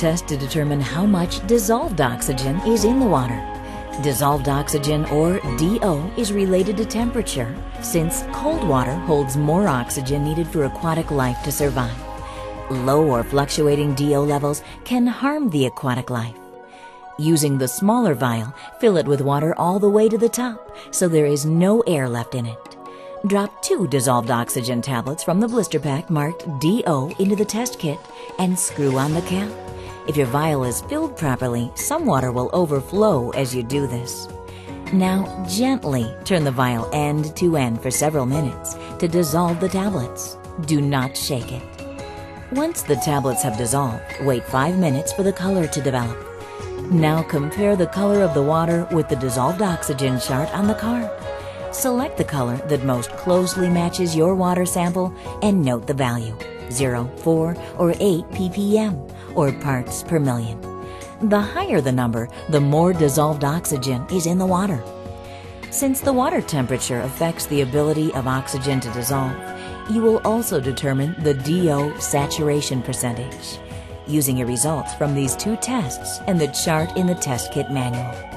test to determine how much dissolved oxygen is in the water. Dissolved oxygen, or DO, is related to temperature, since cold water holds more oxygen needed for aquatic life to survive. Low or fluctuating DO levels can harm the aquatic life. Using the smaller vial, fill it with water all the way to the top so there is no air left in it. Drop two dissolved oxygen tablets from the blister pack marked DO into the test kit and screw on the cap. If your vial is filled properly, some water will overflow as you do this. Now gently turn the vial end to end for several minutes to dissolve the tablets. Do not shake it. Once the tablets have dissolved, wait 5 minutes for the color to develop. Now compare the color of the water with the dissolved oxygen chart on the card. Select the color that most closely matches your water sample and note the value 0, 4, or 8 ppm, or parts per million. The higher the number, the more dissolved oxygen is in the water. Since the water temperature affects the ability of oxygen to dissolve, you will also determine the DO saturation percentage using your results from these two tests and the chart in the test kit manual.